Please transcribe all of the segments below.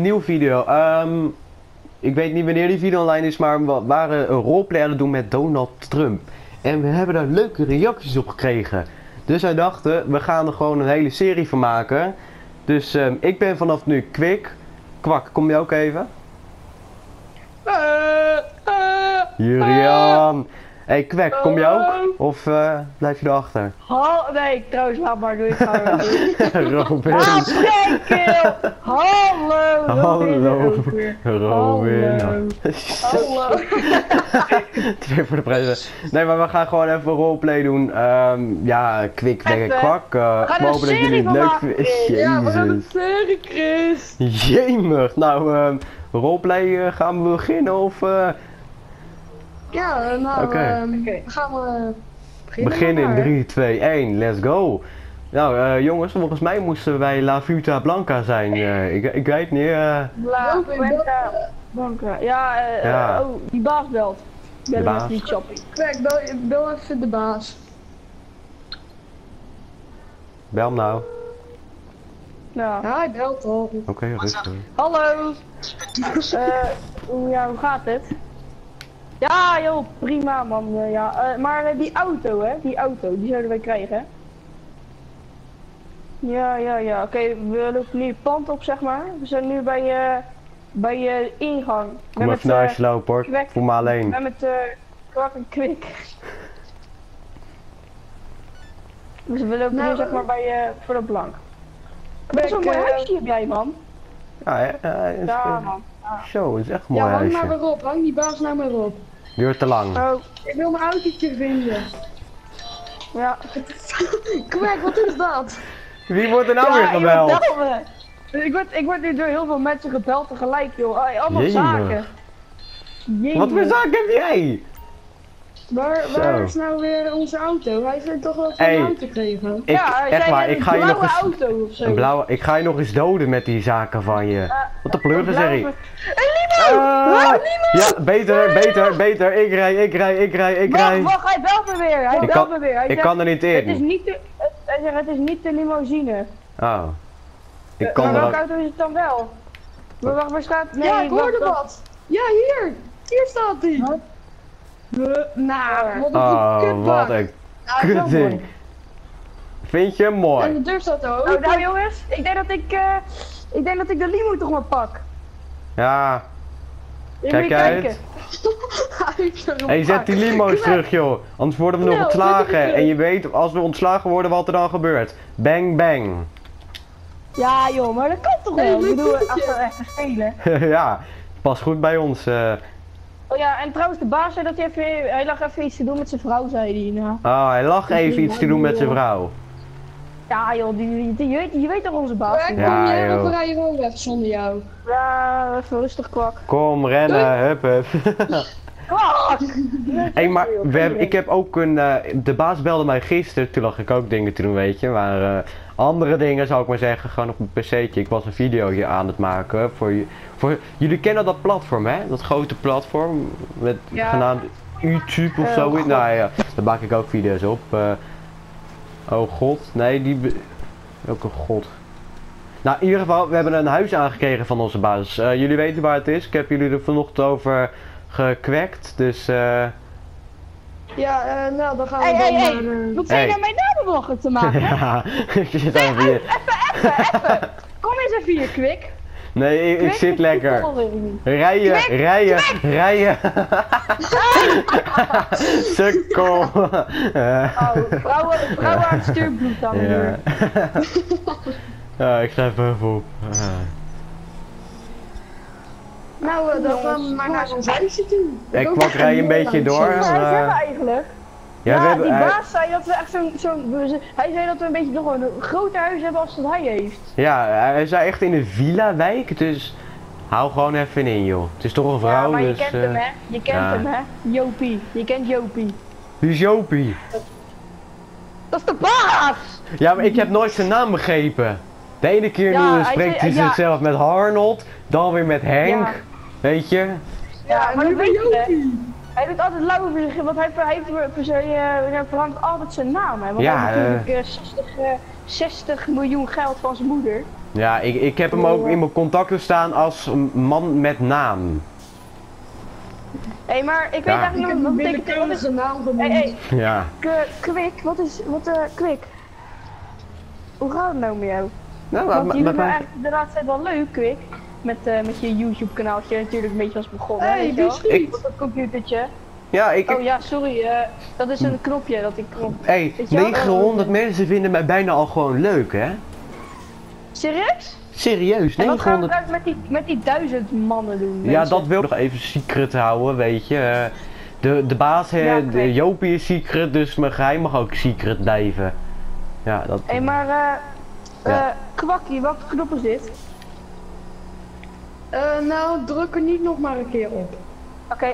nieuwe video. Ehm, ik weet niet wanneer die video online is, maar we waren een roleplay aan het doen met Donald Trump. En we hebben daar leuke reacties op gekregen. Dus wij dachten, we gaan er gewoon een hele serie van maken. Dus ehm, ik ben vanaf nu Kwik. Kwak, kom je ook even? Eh, eh, Julian. Hey, Kwek, kom je ook? Of eh, blijf je erachter? Hal nee, trouwens, laat maar, doe ik gewoon. Robin. Ah, Frenkel! Hallo! Robin Hallo. Robin. Hallo. Twee voor de prijs. Nee, maar we gaan gewoon even roleplay doen. Ehm, ja, kwik, weg, kwak. gaan we hopen dat jullie het leuk vinden. Ja, we gaan een serie, Chris. Jemig. Nou, ehm roleplay eh, gaan we beginnen of eh, Ja, nou, ehm, Oké. gaan we beginnen. beginnen in maar. 3, 2, 1. Let's go. Nou, eh, jongens, volgens mij moesten we bij La Vuta Blanca zijn. Eh, ik, ik weet niet. eh, Bla, Welke- Blanca, Blanca. Ja, eh, Ja. oh, die baas belt. Ik ben baas? niet shopping. Kijk, bel, bel even de baas. bel hem nou. Ja. Ja, hij belt al. Oké, rustig. Hallo! Eh, ja, hoe gaat het? Ja, joh, prima man. eh, ja. Eh, maar eh, die auto, hè? Die auto, die zouden wij krijgen, hè? Ja, ja, ja. Oké, we lopen nu het pand op, zeg maar. We zijn nu bij, eh bij je ingang. Kom met, even lopen hoor. kwek. Voel me alleen. Met met eh kwak en kwik. Dus we lopen Nou, nu zeg maar bij je voor de plank. Ben Zo'n ik, mooi huisje heb jij, man. Ja, hè? Ja, Ja, eh, Zo, het is echt mooi Ja, hang maar weer op. Hang die baas nou maar op. Duurt te lang. Oh, Ik wil mijn autootje vinden. ja. Kwek, wat is dat? Wie wordt er nou weer gebeld? Ik word, ik word nu door heel veel mensen gebeld tegelijk, joh. Allemaal zaken. Wat voor zaak heb jij? Waar, waar is nou weer onze auto? Wij zijn toch wel van Hey. auto gekregen. Ik, ja, echt waar, een ik ga je nog blauwe eens... auto of zo. Een blauwe, ik ga je nog eens doden met die zaken van je. Wat een pleuren zeg ik. Een limo! Ah, ja, beter, beter, beter. Ik rij, ik rij, ik rij, ik Wacht, rij. wacht, hij belt me weer. Hij Ik belt kan, me weer. Hij ik zegt, kan er niet Het is in. niet de, het, hij zegt, het is niet de limousine. Oh. Ik maar kan er welke auto is het dan wel? Maar wacht, waar staat... Nee, ja, ik hoorde wat. Ja, hier. Hier staat hij. Wat? Nou, wat een Oh, kutbak. wat een Ja, dat is wel kutding. Vind je hem En mooi? de deur staat ook. Nou, nou jongens, ik denk dat ik, eh, ik denk dat ik de limo toch maar pak. Ja. Kijk uit. kijken? Hey, zet die limo's terug joh. Anders worden we nog Nou, ontslagen. En je weet, als we ontslagen worden, wat er dan gebeurt. Bang bang. Ja joh, maar dat kan toch wel? leuk Ik bedoel, als we echt spelen. ja, pas goed bij ons. eh. Oh ja, en trouwens, de baas zei dat hij even, hij lag even iets te doen met zijn vrouw, zei hij. Nou. Oh, hij lag even iets te doen met zijn vrouw. Ja joh, die, die, weet, je weet toch onze baas? Ja, kom jij we rijden gewoon weg zonder jou? Ja, even rustig kwak. Kom, rennen, hup, hup. Hey, maar we hebben, ik heb ook een... eh, de baas belde mij gisteren, toen lag ik ook dingen te doen, weet je. Maar eh, andere dingen, zou ik maar zeggen, gewoon op mijn pc'tje. Ik was een video aan het maken voor, je- voor... Jullie kennen dat platform, hè? Dat grote platform, met Ja. genaamd YouTube of. God. Nou ja, daar maak ik ook video's op. eh. oh god, nee, die... Welke god? Nou, in ieder geval, we hebben een huis aangekregen van onze baas. Jullie weten waar het is. Ik heb jullie er vanochtend over gekwekt. Dus, eh. Ja, eh, nou dan gaan we Hé, dan hé, hé! naar... eh, Wat zijn Hey. nou mijn te maken? ja, ik zit even hier. Kom eens even hier, Kwik. Nee, ik, ik Kwik, zit lekker. volg even niet. Rijden, Kwik, rijden, rijden. Sukkel. Oh, vrouwen, vrouwen aan het stuurbloed de ja. deur. ja, ik schrijf even op. Ah. Nou, eh, dan gaan we maar naar ons huisje toe. Ik kwak echt rij een beetje door. Maar eh, hebben we eigenlijk. Ja, Ja, hebben, die hij- baas zei dat we echt zo'n, zo'n, we- hij zei dat we een beetje nog een groter huis hebben als dat hij heeft. ja, hij zei echt in een villa-wijk, dus hou gewoon even in, joh. Het is toch een ja, vrouw, maar je dus... kent eh, hem hè, je kent ja. hem hè, Jopie, je kent Jopie. Wie is Jopie? Dat is de baas! Ja, maar ik heb nooit zijn naam begrepen. De ene keer Ja, nu hij spreekt hij ja. zichzelf met Arnold, dan weer met Henk. Weet je? Ja, maar nu ben weet je. Hij doet altijd lauw voor zich, want hij, hij, hij, verandert altijd zijn naam hè. Want Ja, hij heeft natuurlijk eh, 60, eh, 60 miljoen geld van zijn moeder. Ja, ik, ik heb hem ook in mijn contacten staan als een man met naam. Hé, hey, maar ik weet Ja. Eigenlijk een wat betekent wat is... naam Hé, genoemd. hey, Ja. Kwik, wat is, wat, eh, Kwik? Hoe gaat het nou met jou? Nou, maar, Want maar, jullie waren eigenlijk de laatste tijd wel leuk, Kwik. Met, eh, met je YouTube kanaaltje natuurlijk een beetje was begonnen. Hey, weet je is Op dat computertje. ja, ik... Oh ja, sorry, eh, dat is een knopje dat ik op. Hey, Weet je wel? 900 mensen vinden mij bijna al gewoon leuk, hè? Serieus? Serieus, En wat gaan we 900... met die, met die duizend mannen doen? Ja, dat wil ik nog even secret houden, weet je. De, de baas, hè, Ja, de Jopie is secret, dus mijn geheim mag ook secret blijven. Ja, dat... Hé, maar eh. eh Ja. Kwakkie, welke knop is dit? Eh, nou, druk er niet nog maar een keer op. Oké,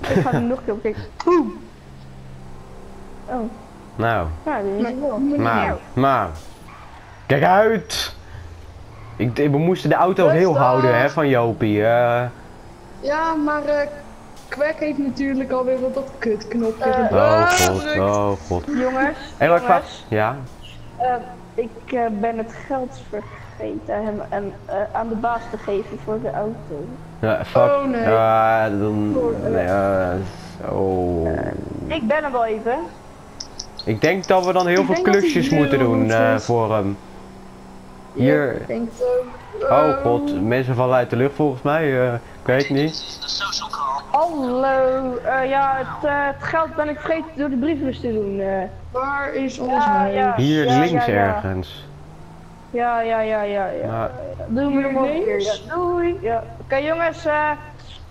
ik ga er nog een keer op kijken. Boem! Oh, Nou, ja, moet niet nou, nou. Kijk uit! Ik, we moesten de auto Rustig. heel houden, hè, van Jopie. eh. Ja, maar eh Kwek heeft natuurlijk alweer op dat kutknopje gedrukt. Oh god, oh god. Jongens, maar vraag... jongens, Ja? eh, ik ben het geld vergeten hem en, eh, aan de baas te geven voor de auto. Ja, fuck. Oh, nee. Ja, dan... Nee, eh, zo... Ik ben er wel even. Ik denk dat we dan heel Ik veel klusjes moeten doen eh, eh, voor hem. Ja, Hier. ik denk het. Oh Ehm, god, mensen vallen uit de lucht volgens mij. eh, ik weet niet. Hallo, eh, ja, het, eh, het geld ben ik vergeten door de brievenbus te doen. eh. Waar is ons Ja, huis? ja. Hier Ja, links ja, ja. ergens. Ja, ja, ja, ja, ja. Maar Doen we keer. Ja, doei. Ja. Oké jongens, eh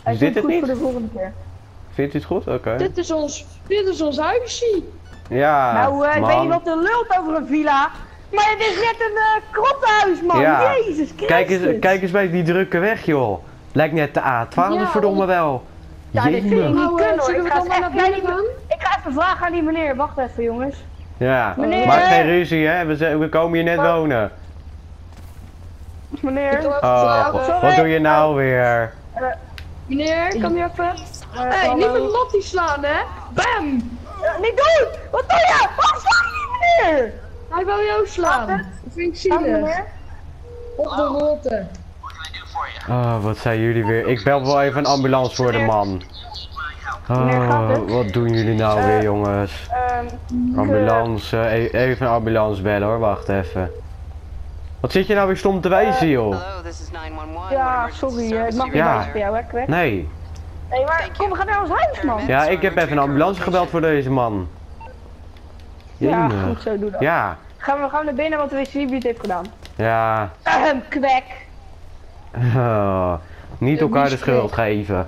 hij Is dit zit het goed niet? voor de volgende keer. vindt u het goed? Oké. Dit is ons, dit is ons huisje. Ja, nou, eh, ik weet niet wat er lult over een villa. Maar het is net een uh, krottenhuis, man. Ja. Jezus Christus. Kijk eens, kijk eens bij die drukke weg, joh. Lijkt net de A12, Ja, verdomme wel. Ja, dit vind ik niet Nou, kunnen hoor. zullen Ik we ga, maar naar gaan? ik ga even vragen aan die meneer. Wacht even jongens. Ja, Meneer. maak geen ruzie, hè. We, komen hier net wonen. Meneer. Oh, wat doe je nou weer? Meneer, Kan u even? Hé, hey, niet met Lottie slaan, hè? Bam! Eh, niet doen! Wat doe je? Wat sla je niet meneer? Hij wil jou slaan. Dat vind ik zielig. Op de rotte. Oh, wat zijn jullie weer? Ik bel wel even een ambulance voor de man. Oh, wat doen jullie nou Eh, weer, jongens? Ehm, Ambulance, eh, even een ambulance bellen hoor, wacht even. Wat zit je nou weer stom te wijzen, joh? Is 911. Ja, sorry, emergency eh, mag niet Ja. wijzen voor jou, hè, kwek? Nee. Nee, maar kom, we gaan naar ons huis, man. Ja, ik heb even een ambulance gebeld voor deze man. Ja, Jemig. goed zo, doe dat. Ja, Gaan we gaan naar binnen wat de wc het heeft gedaan. ja. Ahem, kwek. Oh, niet Ja, elkaar wie de schuld geven.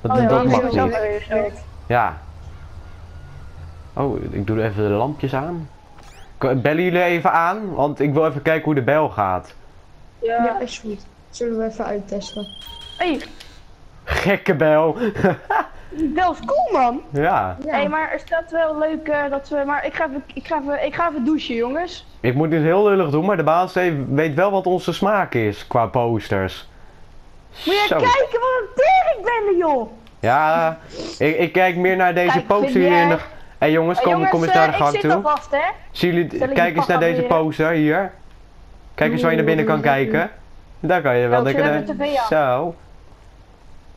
Dat, Oh ja, dat mag niet. Ja. Oh, ik doe even de lampjes aan. Bellen jullie even aan, want ik wil even kijken hoe de bel gaat. Ja, Ja. is goed. Zullen we even uittesten. Hey, Gekke bel. dat is cool, man. ja. Ja. Hey, maar er staat wel leuk eh, dat we... Maar ik ga, even, ik, ga even, ik ga even douchen, jongens. Ik moet dit heel lullig doen, maar de baas weet wel wat onze smaak is qua posters. Moet je Zo. kijken wat een teringbende, joh. Ja, ik, ik kijk meer naar deze Kijk, poster hier in de... Hé jongens, Hey, kom, jongens, kom eens eh, naar de ik gang zit toe. alvast, hè. Zien jullie, kijk eens naar deze poster hier. Kijk eens waar je naar binnen kan je? kijken. Daar kan je wel Oh, lekker... tv aan. Zo.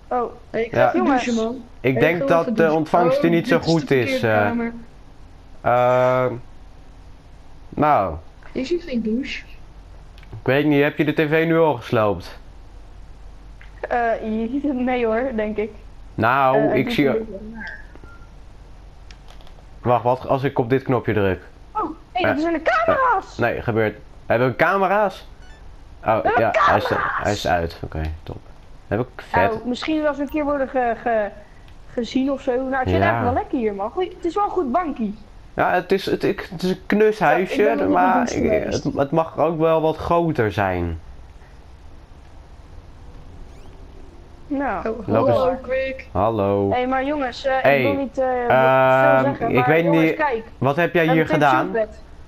Oh, Hey, ik ga Ja. douchen, man. Ik Hey, denk dat de ontvangst hier Oh, niet zo goed is. eh. Ehm, nou, Is hier geen douche? ik weet niet, heb je de tv nu al gesloopt? eh, je- nee hoor, denk ik. Nou, Eh, ik zie... Wacht, wat als ik op dit knopje druk? Oh, hé, dat zijn de camera's. Nee, gebeurt. Hebben we camera's? Oh, ja, hij is, hij is uit. Oké, top. Heb ik vet. Nou, misschien als we een keer worden ge, ge- gezien of zo. Nou, het Ja. eigenlijk wel lekker hier, man. Het is wel een goed bankje. Ja, het is, het, ik- het is een knus huisje, wel maar ik- het, het mag ook wel wat groter zijn. Nou. Oh, hallo, Quick. Hallo. Hé, maar jongens, eh, Hey, ik wil niet veel zeggen, ik maar weet jongens, niet- kijk. Wat heb jij hier gedaan?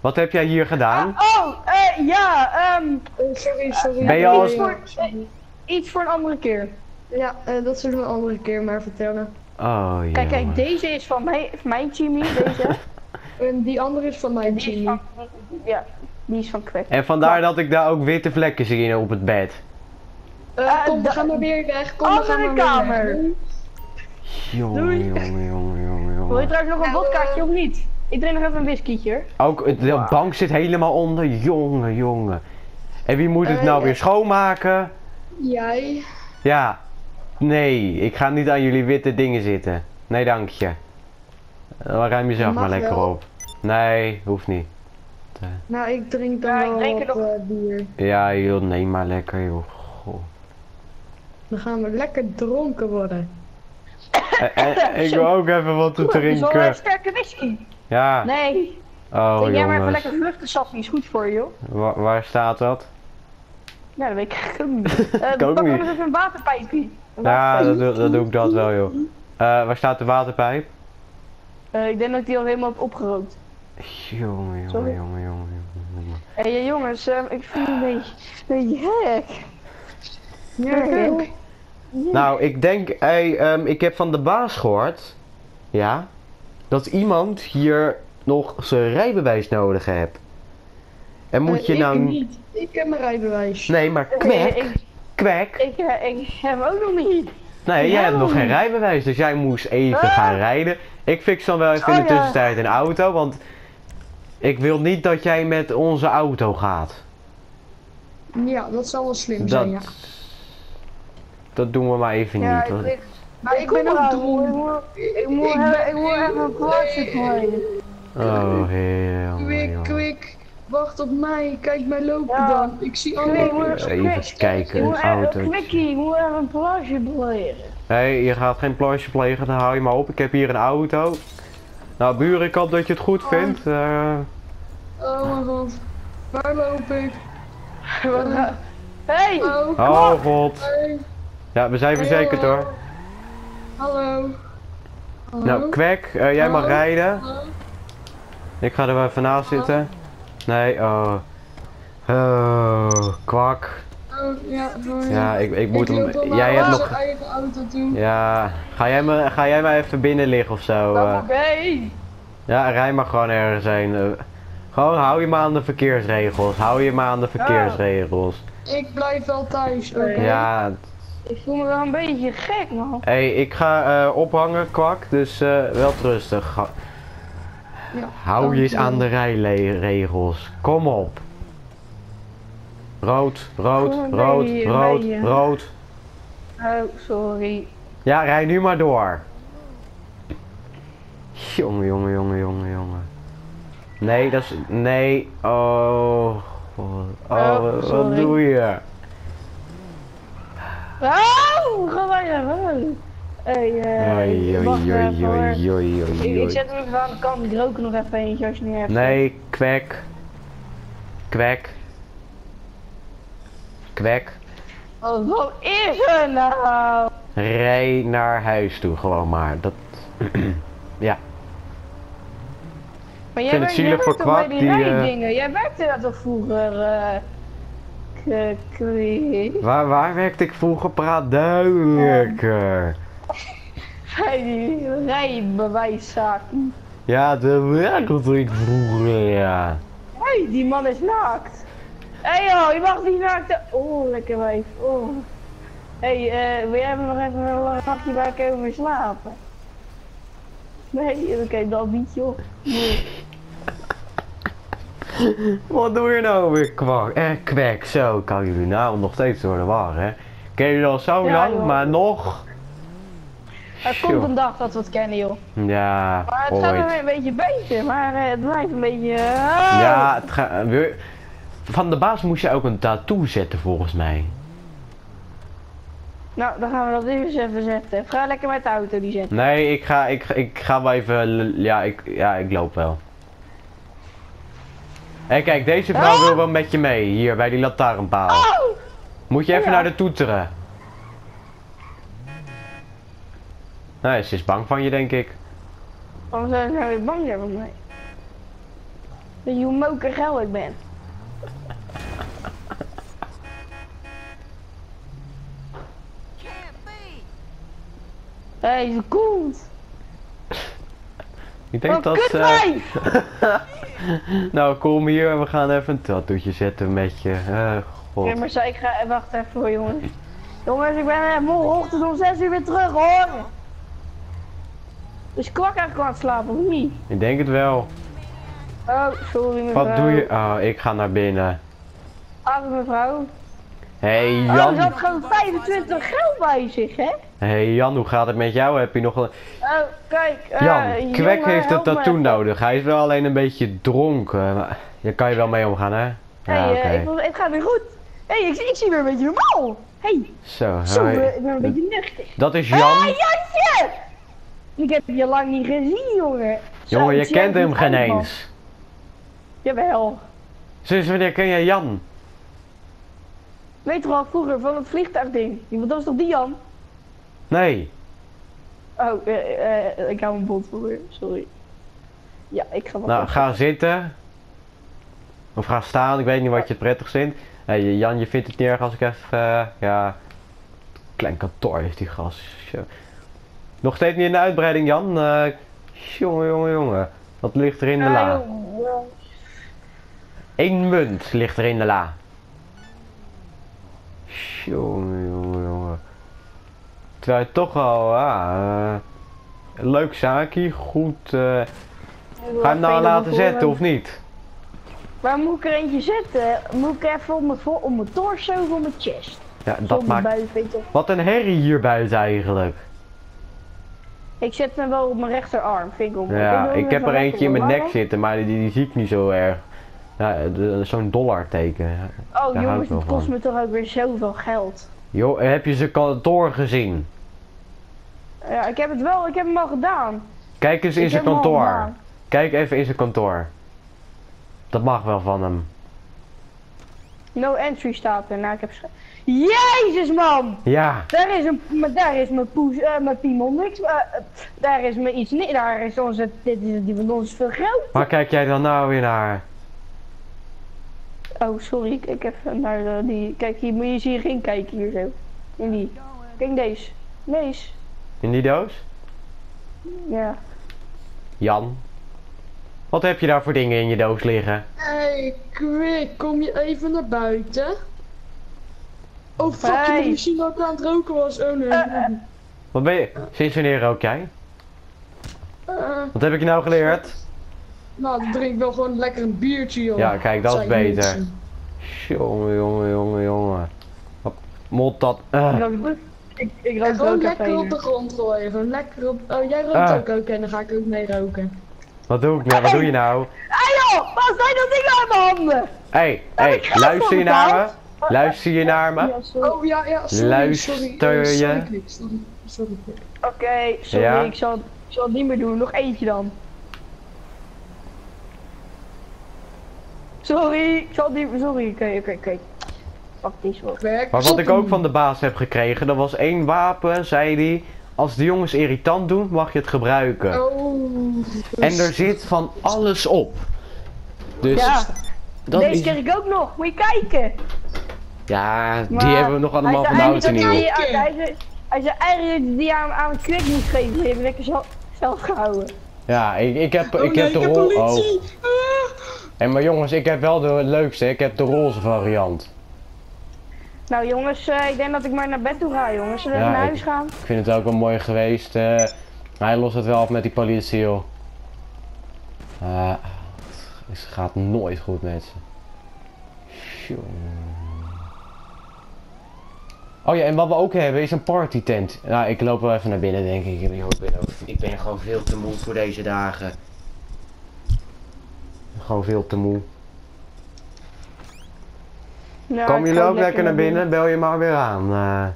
Wat heb jij hier gedaan? Ah, oh, eh, ja, ehm, Oh, sorry, sorry. Ben je al- ja, sorry. iets voor een andere keer. Ja, eh, dat zullen we een andere keer maar vertellen. Oh, ja. Kijk, kijk, deze is van mij, van mijn Jimmy, deze. En die andere is van mijn van, ja. die is van kwek. En vandaar dat ik daar ook witte vlekken zie op het bed. Eh, Ah, kom, we gaan maar weer weg. Kom, we Andere gaan maar weer kamer. weg. Jongen, Doei. jongen, jongen, jongen, Wil je jongen. trouwens nog een Nou, vodkaatje eh, of niet? Ik drink nog even een whiskietje. hoor. Ook het- de bank zit helemaal onder. Jongen, jongen. En wie moet het Eh, nou ja. weer schoonmaken? Jij. Ja. Nee, ik ga niet aan jullie witte dingen zitten. Nee, dank je. Ruim jezelf maar lekker wel. op. Nee, hoeft niet. Nou, ik drink dan Ja, ik drink er nog- eh, bier. Ja joh, nee maar lekker joh. Dan gaan we lekker dronken worden. En, en, ik wil ook even wat te Oeh, dat is wel een drinken. sterke whisky. Ja. Nee, Oh drink jij maar even lekker vruchtensap, die is goed voor je, joh. Wa- waar staat dat? Ja, dat weet ik eigenlijk niet. Eh Ik ook niet. even een waterpijpje. Een Ja, dat, doe- dat doe ik dat wel joh. Eh, waar staat de waterpijp? Eh, ik denk dat ik die al helemaal heb opgerookt. Jongen, jongen, jongen, jongen, jongen. Hé hey, jongens, eh, ik vind het een beetje, een beetje gek. Ja, Gek. kijk. Nou, ik denk, hey, ehm, ik heb van de baas gehoord, ja, dat iemand hier nog zijn rijbewijs nodig heeft. En moet Eh, je ik nou... niet. Ik heb mijn rijbewijs. Nee, maar Eh, kwek, ik, kwek. ik, eh, ik heb hem ook nog niet. Nee, ik jij heb hebt nog geen rijbewijs, dus jij moest even Ah. gaan rijden. Ik fix dan wel even in Oh, de ja. tussentijd een auto, want ik wil niet dat jij met onze auto gaat. Ja, dat zal wel slim Dat, zijn, ja. Dat doen we maar even Ja, niet. ik, want- ik, Maar ik ben kom ook eraan, Ik dronken. moet, ik moet, Ik even- ben- ik moet even een plaatje gooien. Oh, heel. Kwik, kwik. Wacht op mij. Kijk mij lopen Ja. dan. Ik zie allemaal... Even kwik. kijken, Ik een moet even, auto. Kwikkie, ik moet even een plaatje plegen. Nee, je gaat geen plasje plegen, dan hou je maar op. Ik heb hier een auto. Nou, buur, ik hoop dat je het goed vindt. Eh, Oh mijn god. Waar loop ik? Wat ga- Hey! Oh, oh god. hey. Ja, we zijn verzekerd hoor. Hallo. Hallo. Nou, kwek, eh, jij mag rijden. Hallo. Ik ga er wel even naast zitten. Nee, oh. Oh, kwak. Oh, ja, ik, ik moet ik hem. Jij hebt nog. eigen auto toe. Ja, ga jij, me, ga jij maar even binnen liggen of zo? Oké. Ja, rij maar gewoon ergens heen. eh. gewoon hou je maar aan de verkeersregels. Hou je maar aan de verkeersregels. Ik blijf wel thuis, oké? Oké. Ja, Ik voel me wel een beetje gek, man. hé, hey, ik ga eh, ophangen, kwak. Dus eh, wel rustig. Ja, Hou je eens aan de rijregels. Kom op. Rood, rood, rood, je- rood, rood. Oh, sorry. Ja, rij nu maar door. Jongen, jongen, jongen, jongen, jongen. Nee, dat is... Nee. Oh. God. Oh, Oh, wat- doe je? Oh, ga maar naar huis. Hey, eh, Oei, oei, wacht oei, even, hoor. oei, oei, oei, Ik, zet hem even aan de kant, ik rook er nog even eentje als je niet hebt. Nee, kwek. Kwek. Kwek. Oh, wat is er nou? Rij naar huis toe gewoon maar. Dat... ja. Maar jij vind het werkt- zielig jij voor werkt Kwak, die die, eh, rijdingen? Jij werkte daar toch vroeger? eh k- Waar, waar werkte ik vroeger? Praat duidelijker. bij die rijbewijszaken. Ja, de werkte ik vroeger, ja. Hé, die man is naakt. Hé hey, joh, je mag niet naakt. Oh, lekker wijf. Oh. Hé, hey, eh, wil jij me nog even een nachtje bij komen slapen? Nee, oké, dat niet joh. Nee. Wat doe je nou weer kwak? Eh, kwek, zo kan jullie nou nog steeds door de war, hè? Ken je al zo Ja, lang, joh. maar nog? Er komt een dag dat we het kennen joh. Ja, Maar het gaat ooit. weer een beetje beter, maar eh, het blijft een beetje... eh, Ja, het ga, weer- van de baas moest je ook een tattoo zetten volgens mij. Nou, dan gaan we dat eens even zetten. Ga lekker met de auto die zetten. Nee, ik ga, ik, ik ga wel even, ja ik, ja, ik loop wel. Hé kijk, deze vrouw Ah! wil wel met je mee, hier bij die lantaarnpaal. Oh! Moet je even Ja. naar de toeteren. Nee, ze is bang van je denk ik. Waarom zou je nou weer bang zijn voor mij? Weet je hoe mokergeil ik ben? Hé, hey, ze komt! Ik denk Oh, dat... wijf! nou, kom hier. We gaan even een tattoetje zetten met je. Eh, god. Ja, maar zei ik ga... Wacht even hoor, jongens. Jongens, ik ben uh, morgenochtend om 6 uur weer terug, hoor! Is kwak eigenlijk aan het slapen, of niet? Ik denk het wel. Oh, sorry mevrouw. Wat doe je? Oh, ik ga naar binnen. Arme mevrouw. Hey Oh, Jan. ze had gewoon 25 geld bij zich, hè? Hey Jan, hoe gaat het met jou? Heb je nog een... Oh, kijk. eh, Jan, Kwek jongen, heeft me tattoo nodig. Hij is wel alleen een beetje dronken. Maar Daar kan je wel mee omgaan, hè? Hey, Ja, eh, wil- het gaat weer goed. hey, ik, ik zie weer een beetje normaal. hey, Zo, zo, eh, ik ben een beetje nuchter. Dat is Hé, Jan. hey, Jantje! Ik heb je lang niet gezien, jongen. Zo, Jongen, je kent hem geen eens. Jawel. Sinds wanneer ken jij Jan? Weet toch al vroeger van het vliegtuigding? Dat was toch die Jan? Nee. Oh, eh, eh, ik hou mijn bond voor sorry. Ja, ik ga wat Nou, ga zitten. Of ga staan, ik weet niet wat je het prettig vindt. Hey, Jan, je vindt het niet erg als ik even... eh, ja... Klein kantoor heeft die gast. Nog steeds niet in de uitbreiding, Jan? Jongen, jongen, jongen. Wat ligt er in de la? Eén munt ligt er in de la. Jongen, jongen, jongen. Terwijl toch al, ja, eh, een leuk zaakje, goed. eh, joh. ga je hem nou laten zetten hem. of niet? Waar moet ik er eentje zetten? Moet ik even op mijn, op mijn torso of op mijn chest? Ja, dat maakt. buik? Wat een herrie hier buiten eigenlijk. Ik zet hem wel op mijn rechterarm, vind ik. Ja, ik heb er eentje in mijn nek zitten, maar die, die zie ik niet zo erg. Ja, zo'n dollarteken. Oh Daar jongens, het kost van. me toch ook weer zoveel geld. Joh, heb je zijn kantoor gezien? Ja, ik heb het wel, ik heb hem al gedaan. Kijk eens in zijn kantoor. Kijk even in zijn kantoor. Dat mag wel van hem. No entry staat er. Nou, ik heb... Jezus man! Ja, Daar is, een, daar is mijn poes, eh, mijn piemel niks. eh, eh, daar is me iets niet. Daar is onze, dit is, die van ons veel groot. waar kijk jij dan nou weer naar? Oh, sorry, ik kijk even naar de, die. Kijk, hier moet je hier geen kijken hier zo. In die. Kijk deze. Deze. In die doos? Ja. Jan. Wat heb je daar voor dingen in je doos liggen? Hey, quick, kom je even naar buiten? Oh fuck, Hey. je zien dat ik aan het roken was. Oh nee. Eh, eh. Wat ben je? Sinds wanneer rook jij? Eh, Wat heb ik je nou geleerd? Nou, dan drink ik wel gewoon lekker een biertje, joh. Ja, kijk, dat is beter. Jongen, jongen, jongen, jongen. Wat mot dat? eh. Ik rook- Ik, ik En rook gewoon ook lekker op de grond gooien. Gewoon lekker op... Oh, jij rookt Ah. ook ook en dan ga ik ook mee roken. Wat doe ik nou? Wat doe je nou? Hé joh, wat zijn dat dingen aan mijn handen? Hé, hey, luister je naar me? Luister je naar me? Oh ja, ja, sorry, Luister sorry. eh, je? sorry, sorry. Oké, sorry, Ja? ik, zal, ik zal het niet meer doen. Nog eentje dan. Sorry, ik zal niet meer. Sorry, oké, oké, oké. Fuck die. Quick, Maar wat ik ook van de baas heb gekregen, dat was één wapen, zei hij. Als de jongens irritant doen, mag je het gebruiken. Oh. En er zit van alles op. Dus Ja, dat deze is... kreeg ik ook nog. Moet je kijken. Ja, die hebben we nog allemaal hij van zei oud en eigenlijk nieuw. Hij, hij, zei- hij zei eigenlijk die aan, aan het kwik moest geven. Die heb ik lekker zelf, zelf gehouden. Ja, ik, ik heb, Oh ik nee, heb de ik heb rol... politie. Oh. Hé, maar jongens, ik heb wel de leukste. Ik heb de roze variant. Nou jongens, eh, ik denk dat ik maar naar bed toe ga jongens. Zullen we Ja, naar ik- huis gaan? Ik vind het ook wel mooi geweest. eh, hij lost het wel af met die politie, joh. Ah, het gaat nooit goed met ze. Jongen. Oh ja, en wat we ook hebben is een partytent. Nou, ik loop wel even naar binnen, denk ik. Ik ben, ook, ik ben gewoon veel te moe voor deze dagen. Gewoon veel te moe. Ja, ik jullie ook lekker naar binnen? Bel je maar weer aan. eh.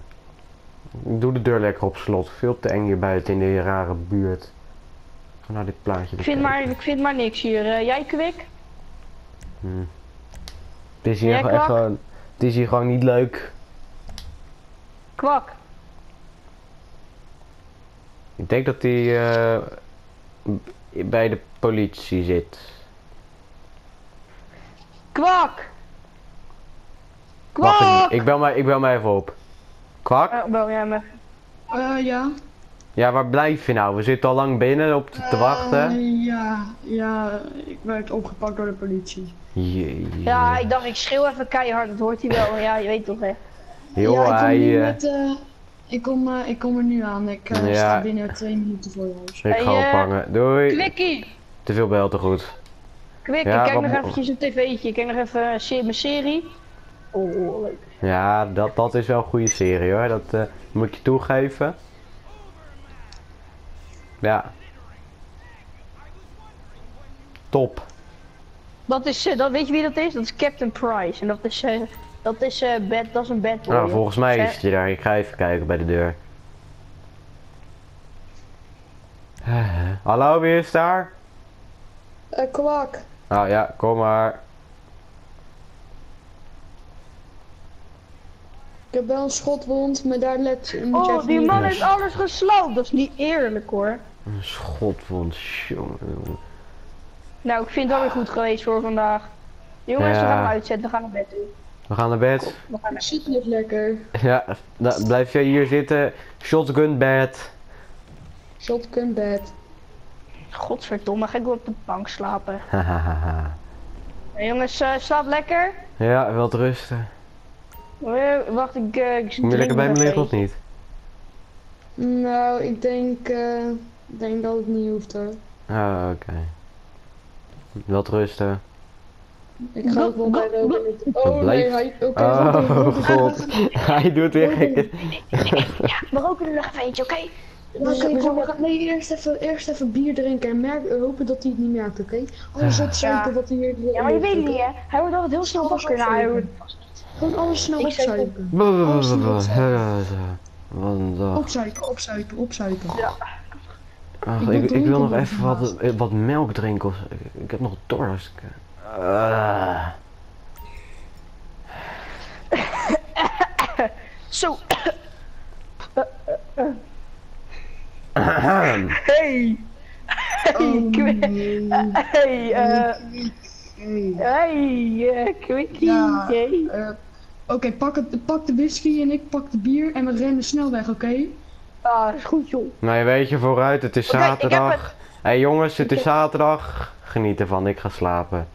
doe de deur lekker op slot. Veel te eng hier buiten in die rare buurt. Ga naar dit plaatje. Ik vind, maar, ik vind maar niks hier. Eh, jij kwik? Hmm. Het is hier echt gewoon. Het is hier gewoon niet leuk. Kwak. Ik denk dat hij eh, bij de politie zit. Kwak! Wacht, Kwak! ik, ik bel mij, ik bel mij even op. Kwak? Wel, ja, maar... Eh, ja. Ja, waar blijf je nou? We zitten al lang binnen op te, te wachten. Eh, ja, ja, ik werd opgepakt door de politie. Jee. Ja, ik dacht ik schreeuw even keihard, dat hoort hij wel. Ja, je weet toch hè. Joh, ja, ik kom, hij... eh, met, eh, ik, kom, eh, ik kom er nu aan. Ik eh, Ja. sta binnen twee minuten voor je huis. ik ga eh, ophangen. Doei. Quickie! Te veel bel te goed. Quick, Ja, ik kijk nog mo- eventjes een tv'tje. Ik kijk nog even se- mijn serie. Oh, leuk. Ja, dat, dat is wel een goede serie hoor. Dat eh, moet ik je toegeven. Ja. Top. Dat is, eh, dat, weet je wie dat is? Dat is Captain Price. En dat is, eh, dat is, eh, bad, dat is een bad boy. Nou, volgens mij is je daar. Ik ga even kijken bij de deur. Hallo, wie is daar? Eh, kwak. Nou ja, kom maar. Ik heb wel een schotwond, maar daar let moet Oh, die man heeft alles gesloopt. Dat is niet eerlijk hoor. Een schotwond, jongen. jongen. Nou, ik vind het wel weer goed geweest voor vandaag. Jongens, we gaan hem uitzetten. We gaan naar bed toe. We gaan naar bed. We gaan naar Zit niet lekker. Ja, nou, blijf jij hier zitten. Shotgun bed. Shotgun bed. Godverdomme, ga ik op de bank slapen. Hahaha. Hey, jongens, eh, slaap lekker. ja, wilt rusten. Eh, wacht, ik, eh, ik Moet je lekker bij me liggen of niet? Nou, ik denk, eh, ik denk dat het niet hoeft hoor. Ah, oké. Wilt rusten. Ik ga ook wel bij Robin. het- Oh nee, hij... Oké, Oh, Robin, god. Hij doet weer gekke... Ja, we roken er nog even eentje, oké? Oké, Dus- we gaan- nee, eerst even, eerst even bier drinken en merk, hopen dat hij het niet merkt, oké? Alles Ah. opzuipen Ja. wat hij hier Ja, maar je weet het niet, hè? Hij wordt altijd heel snel wakker. Nou, hij wordt... Gewoon alles snel opzuipen. Wat Opzuipen, opzuipen, opzuipen. Ach, Ik ik, wil nog even wat, eh, wat melk drinken. Of, ik, ik heb nog dorst. Ah. Zo. Ahem. Hey! Hey, Kwi- hey, eh... Hey. Hey, eh, Quickie. Ja. Hey. Eh, Oké, pak, het, pak de whisky en ik pak de bier en we rennen snel weg, oké? Ah, dat is goed, joh. Nou, je weet je vooruit, het is Oké, ik heb zaterdag. het. Hé hey, jongens, het is zaterdag. Geniet ervan, ik ga slapen.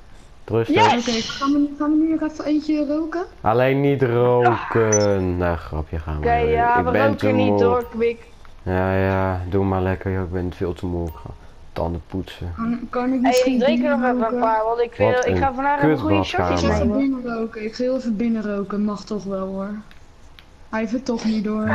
Rustig. Yes! Oké, gaan, we, gaan we nu nog even eentje roken? Alleen niet roken. Nou, grapje gaan we. Oké, ja, ik we roken niet hoor, Quick. Ja, ja, doe maar lekker. joh, Ik ben veel te moe. Ik ga tanden poetsen. Kan, kan ik Hey, misschien ik drink er nog een paar, want ik, wil, Wat ik ga vandaag een goede shotjes Ik ga even roken, ik ga heel even binnen roken, mag toch wel hoor. Hij heeft het toch niet door.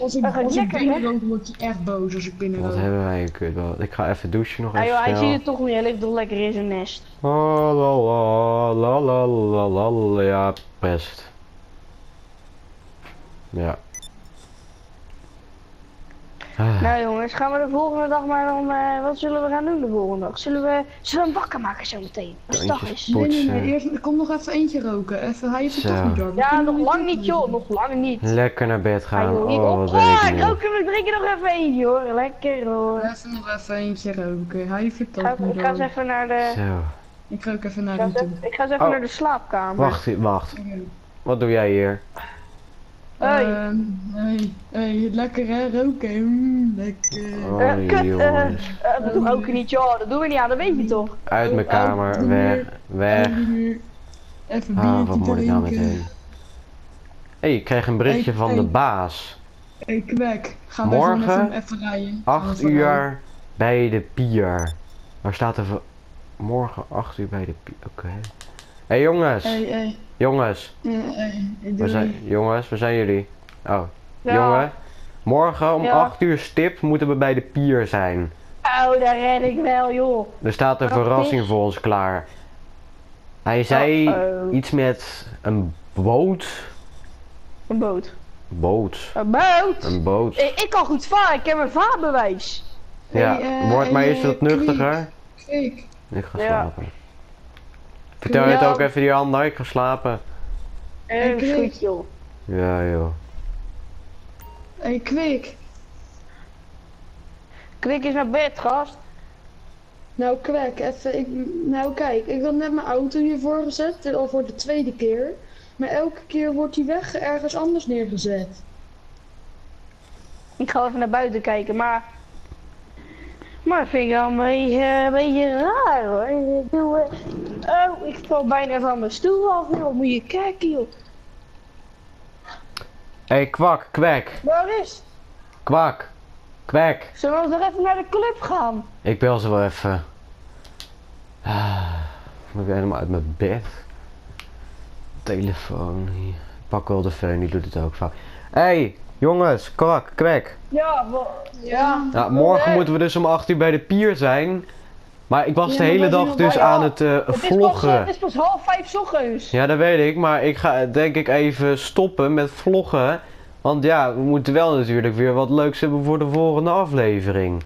Als ik, dat gaat als ik lekker, binnen hè? rook, word je echt boos als ik binnen Wat rook. hebben wij een kutbal. Ik ga even douchen nog Ah, even joh, hij ziet het toch niet, hij ligt toch lekker in zijn nest. Oh, la la la la la la la ja, pest. Ja. Ah, Nou jongens, gaan we de volgende dag maar dan, eh, wat zullen we gaan doen de volgende dag? Zullen we, zullen we hem wakker maken zo meteen? Als het dag is. Nee, nee, nee, poetsen. eerst, er komt nog even eentje roken. Even, hij heeft het Zo. toch niet door. We Ja, nog lang niet joh, nog lang niet. Lekker naar bed gaan. Oh, wat ben Ah, ik ik moe. rook hem, ik drink er nog even eentje hoor. Lekker hoor. Even nog even eentje roken. Hij heeft toch ga, niet ik ga eens even naar de, Zo. Ik rook even naar even, ik ga eens even Oh. naar de slaapkamer. Wacht, wacht. Wat doe jij hier? Hey. Ehm, hey, hey, lekker hè, roken. Mm, lekker. Oh, kut. Eh, dat doen we ook niet joh, dat doen we niet aan, dat weet je toch? Uit mijn kamer. Weg. Weg. Even, Ah, wat moet ik nou meteen? Hé, ik kreeg een berichtje Hey, van de hey. baas. Hey, kwek. Gaan we Morgen, even, even rijden. Gaan we 8 even rijden. uur bij de pier. Waar staat er voor... Morgen 8 uur bij de pier. Oké. Hé hey, jongens. Hey, hey. Jongens. Doei. zijn, jongens, waar zijn jullie? Oh, Ja. jongen. Morgen om Ja. 8 uur stip moeten we bij de pier zijn. Oh, daar red ik wel joh. Er staat een verrassing voor ons klaar. Hij zei Uh-oh. iets met een boot. Een boot. Boot. Een boot? Een boot. Ik, ik kan goed varen, ik heb een vaarbewijs. Ja, Hey, eh, word maar hey, eerst wat nuchtiger. Kwek. Ik ga Ja. Vertel je het ook even die ander, ik ga slapen. Eh, Ik is weet- goed joh. Ja joh. Hey, kwek. Kwik is naar bed, gast. Nou, kwek, even. Ik, nou, kijk, ik had net mijn auto hiervoor gezet, al voor de tweede keer. Maar elke keer wordt die weg ergens anders neergezet. Ik ga even naar buiten kijken, maar... Maar vind ik wel een beetje, een beetje raar hoor. Ik doe, eh, oh, ik val bijna van mijn stoel af, joh. Moet je kijken, joh. Hé, hey, kwak, kwek, Waar is? kwak, kwek. Zullen we nog even naar de club gaan? Ik bel ze wel even. Ah, ik ben helemaal uit mijn bed. Telefoon hier. Ik pak wel de föhn, die doet het ook vaak. Hé, hey, jongens, kwak, kwek. Ja, ja. Nou, morgen Nee. moeten we dus om 8 uur bij de pier zijn. Maar ik was Ja, de hele dag dus aan het eh, Het is, pas, vloggen. het is pas half vijf ochtends. Ja, dat weet ik, maar ik ga denk ik even stoppen met vloggen. Want ja, we moeten wel natuurlijk weer wat leuks hebben voor de volgende aflevering.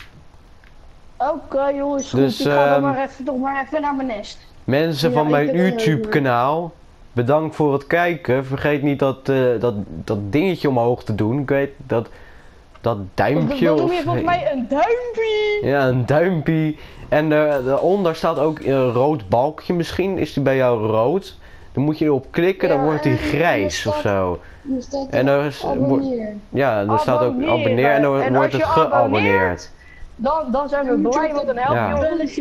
Oké, jongens, goed. Dus, ik ga dan ehm, maar even, toch maar even naar mijn nest. Mensen Ja, van mijn YouTube kanaal, bedankt voor het kijken. Vergeet niet dat, eh, dat, dat dingetje omhoog te doen. Ik weet dat, dat duimpje doe of... je volgens mij een duimpje. Ja, een duimpje. En eh, daaronder staat ook een rood balkje misschien. Is die bij jou rood? Dan moet je erop klikken, dan wordt die grijs er of zo. Er staat En er er is, ja, er staat ook abonneer en dan En wordt het geabonneerd. Dan, dan zijn we blij, want dan help je Ja. ons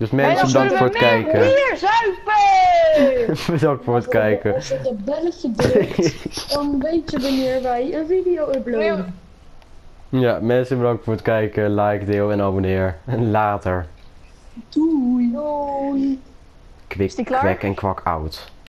een. Dus En mensen, dan bedankt voor het kijken. bier zuipen! bedankt voor het kijken. Als je op dat belletje dan weet je wanneer wij een video uploaden. ja, mensen bedankt voor het kijken. Like, deel en abonneer. En later. Doei. Doei. Kwik, kwek en kwak out.